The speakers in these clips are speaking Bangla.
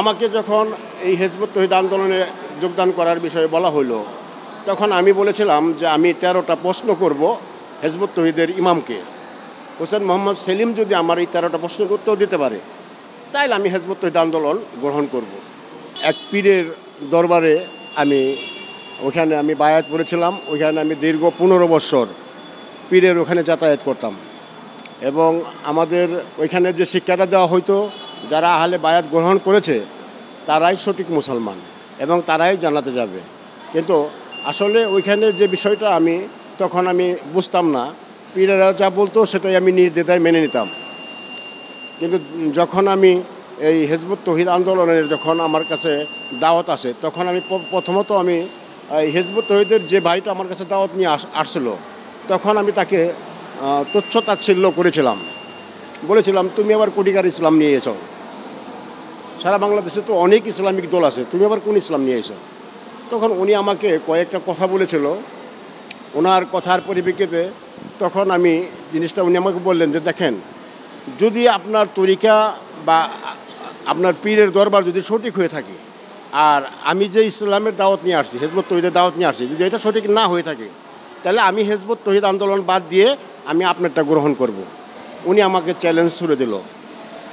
আমাকে যখন এই হেজবত তহিদ আন্দোলনে যোগদান করার বিষয়ে বলা হলো, তখন আমি বলেছিলাম যে আমি তেরোটা প্রশ্ন করব হেজবত তহিদের ইমামকে হোসেন মোহাম্মদ সেলিম যদি আমার এই তেরোটা প্রশ্নের উত্তর দিতে পারে, তাইলে আমি হেজবত তহিদ আন্দোলন গ্রহণ করব। এক পীরের দরবারে আমি, ওখানে আমি বায়াত করেছিলাম ওইখানে আমি দীর্ঘ পনেরো বছর পীরের ওখানে যাতায়াত করতাম এবং আমাদের ওইখানে যে শিক্ষাটা দেওয়া হইতো যারা আহলে বায়াত গ্রহণ করেছে, তারাই সঠিক মুসলমান এবং তারাই জানাতে যাবে। কিন্তু আসলে ওইখানে যে বিষয়টা আমি, তখন আমি বুঝতাম না। পীরেরা যা বলতো, সেটাই আমি নির্দ্বিধায় মেনে নিতাম। কিন্তু যখন আমি এই হেজবুত তহিদ আন্দোলনের যখন আমার কাছে দাওয়াত আসে, তখন আমি প্রথমত আমি, এই হেজবুত তহিদের যে ভাইটা আমার কাছে দাওয়াত নিয়ে আস, আসছিল, তখন আমি তাকে তুচ্ছ তাচ্ছিল্য করেছিলাম। বলেছিলাম, তুমি আবার কোটিকার ইসলাম নিয়ে এসো। সারা বাংলাদেশে তো অনেক ইসলামিক দল আছে। তুমি আবার কোন ইসলাম নিয়ে এসো তখন উনি আমাকে কয়েকটা কথা বলেছিল। ওনার কথার পরিপ্রেক্ষিতে তখন আমি জিনিসটা উনি আমাকে বললেন যে, দেখেন, যদি আপনার তরিকা বা আপনার পীরের দরবার যদি সঠিক হয়ে থাকে, আর আমি যে ইসলামের দাওয়াত নিয়ে আসছি, হেজবত তহিদের দাওয়াত নিয়ে আসছি, যদি এটা সঠিক না হয়ে থাকে, তাহলে আমি হেজবত তহিদ আন্দোলন বাদ দিয়ে আমি আপনারটা গ্রহণ করব। উনি আমাকে চ্যালেঞ্জ ছুড়ে দিল।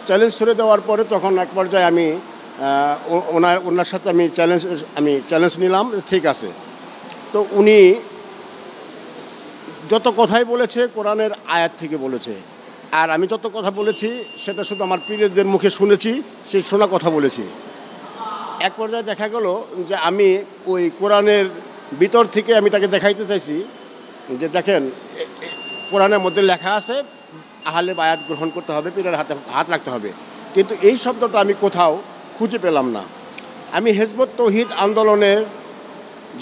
চ্যালেঞ্জ ছুড়ে দেওয়ার পরে তখন এক পর্যায়ে আমি ওনার ওনার সাথে আমি চ্যালেঞ্জ আমি চ্যালেঞ্জ নিলাম ঠিক আছে। তো উনি যত কথাই বলেছে কোরআনের আয়াত থেকে বলেছে। আর আমি যত কথা বলেছি সেটা শুধু আমার পীরদের মুখে শুনেছি সেই শোনা কথা বলেছি। এক পর্যায়ে দেখা গেল যে আমি ওই কোরআনের ভিতর থেকে আমি তাকে দেখাইতে চাইছি যে দেখেন কোরআনের মধ্যে লেখা আছে আহলে বায়াত গ্রহণ করতে হবে, পীরের হাতে হাত রাখতে হবে। কিন্তু এই শব্দটা আমি কোথাও খুঁজে পেলাম না। আমি হেজবত তৌহিদ আন্দোলনে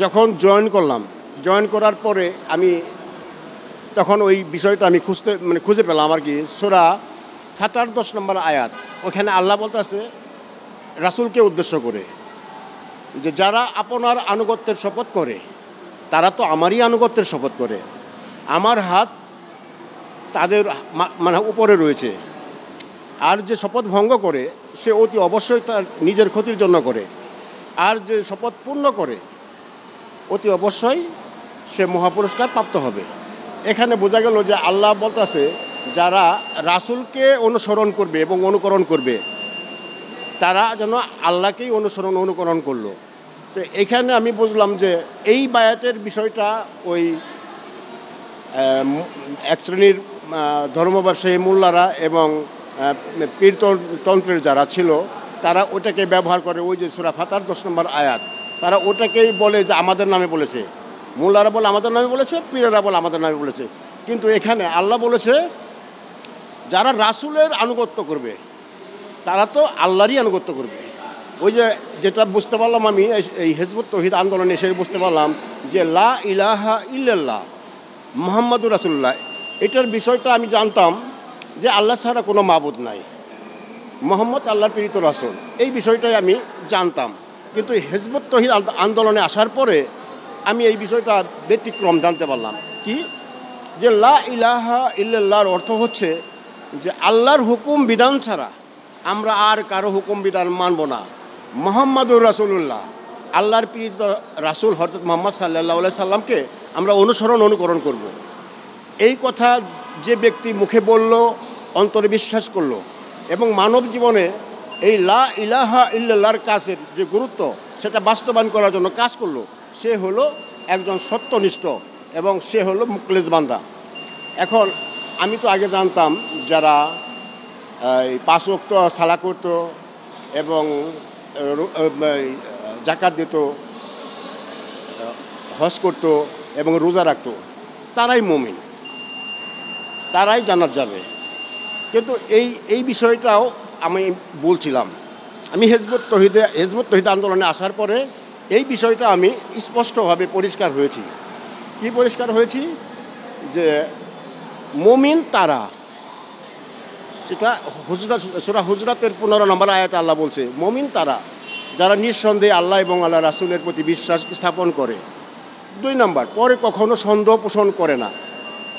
যখন জয়েন করলাম, জয়েন করার পরে আমি তখন ওই বিষয়টা আমি খুঁজতে মানে খুঁজে পেলাম আর কি, সোরা সাতার দশ নম্বর আয়াত। ওখানে আল্লাহ বলতেছে, রাসূলকে উদ্দেশ্য করে যে যারা আপনার আনুগত্যের শপথ করে, তারা তো আমারই আনুগত্যের শপথ করে। আমার হাত তাদের মানে উপরে রয়েছে। আর যে শপথ ভঙ্গ করে, সে অতি অবশ্যই তার নিজের ক্ষতির জন্য করে। আর যে শপথ পূর্ণ করে, অতি অবশ্যই সে মহাপুরস্কার প্রাপ্ত হবে। এখানে বোঝা গেল যে আল্লাহ বলতেছে, যারা রাসূলকে অনুসরণ করবে এবং অনুকরণ করবে, তারা যেন আল্লাহকেই অনুসরণ, অনুকরণ করল। তো এখানে আমি বুঝলাম যে এই বায়াতের বিষয়টা ওই এক শ্রেণির ধর্ম ব্যবসায়ী মোল্লারা এবং পীরতন্ত্রের যারা ছিল, তারা ওটাকে ব্যবহার করে ওই যে সুরা ফাতার দশ নম্বর আয়াত, তারা ওটাকেই বলে যে আমাদের নামে বলেছে। মোল্লারা বলে আমাদের নামে বলেছে, পীরেরা বলে আমাদের নামে বলেছে। কিন্তু এখানে আল্লাহ বলেছে, যারা রাসূলের আনুগত্য করবে, তারা তো আল্লাহরই আনুগত্য করবে। ওই যে যেটা বুঝতে পারলাম আমি, এই- হেজবত তহিদ আন্দোলনে এসে বুঝতে পারলাম যে লা ইলাহা ইল্লাল্লাহ, মোহাম্মদুর রাসুল্লাহ এটার বিষয়টা আমি জানতাম যে আল্লাহ ছাড়া কোনো মাবুদ নাই। মোহাম্মদ আল্লাহর পীড়িত রাসুল। এই বিষয়টাই আমি জানতাম। কিন্তু হেজবত তহিদ আন্দোলনে আসার পরে আমি এই বিষয়টা ব্যতিক্রম জানতে পারলাম। কি? যে লা ইলাহা ইল্লাল্লাহর অর্থ হচ্ছে যে আল্লাহর হুকুম বিধান ছাড়া আমরা আর কারও হুকুম বিধান মানব না। মোহাম্মদুর রাসুল্লাহ আল্লাহর পীড়িত রাসুল হরত মোহাম্মদ সাল্লাহ সাল্লামকে আমরা অনুসরণ, অনুকরণ করব। এই কথা যে ব্যক্তি মুখে বলল, অন্তরে বিশ্বাস করল এবং মানব জীবনে এই লা ইলাহা ইল্লাল্লাহর কাজের যে গুরুত্ব, সেটা বাস্তবায়ন করার জন্য কাজ করল, সে হলো একজন সত্যনিষ্ঠ এবং সে হলো মুকলেশ বান্দা। এখন আমি তো আগে জানতাম যারা, এই পাঁচ ওয়াক্ত সালা করতো এবং জাকাত দিত, হজ করতো এবং রোজা রাখত, তারাই মমিন। তারাই জানার যাবে। কিন্তু এই এই বিষয়টাও আমি বলছিলাম। আমি হেজবত তহিদে, হেজবত তহিদ আন্দোলনে আসার পরে এই বিষয়টা আমি স্পষ্টভাবে পরিষ্কার হয়েছি। কি পরিষ্কার হয়েছি? যে মমিন তারা, যেটা হুজরাত সুরা হুজরাতের পনেরো নম্বর আয়াত আল্লাহ বলছে, মমিন তারা, যারা নিঃসন্দেহে আল্লাহ এবং আল্লাহ রাসুলের প্রতি বিশ্বাস স্থাপন করে। দুই নম্বর, পরে কখনো সন্দেহ পোষণ করে না।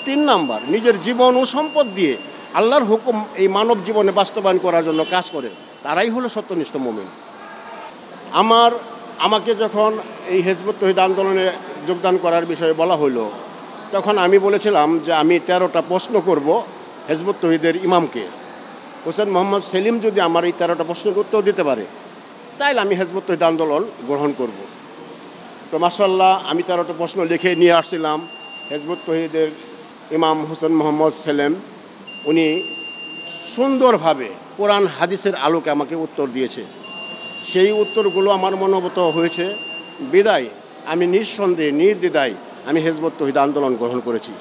তিন নাম্বার, নিজের জীবন ও সম্পদ দিয়ে আল্লাহর হুকুম এই মানব জীবনে বাস্তবায়ন করার জন্য কাজ করে, তারাই হলো সত্যনিষ্ঠ মমিন। আমার, আমাকে যখন এই হেজবত তহিদ আন্দোলনে যোগদান করার বিষয়ে বলা হলো, তখন আমি বলেছিলাম যে আমি তেরোটা প্রশ্ন করব হেজবত তহিদের ইমামকে। হোসেন মোহাম্মদ সেলিম যদি আমার এই তেরোটা প্রশ্নের উত্তর দিতে পারে, তাইলে আমি হেজবত তহিদ আন্দোলন গ্রহণ করব। তো মাসাল্লাহ আমি তেরোটা প্রশ্ন লিখে নিয়ে আসছিলাম হেজবত তহিদের ইমাম হোসেন মোহাম্মদ সেলেম, উনি সুন্দরভাবে কোরআন হাদিসের আলোকে আমাকে উত্তর দিয়েছে। সেই উত্তরগুলো আমার মনোবত হয়েছে, বিদায়, আমি নিঃসন্দেহে, নির্দ্বিধায় আমি হেজবত তহিদ আন্দোলন গ্রহণ করেছি।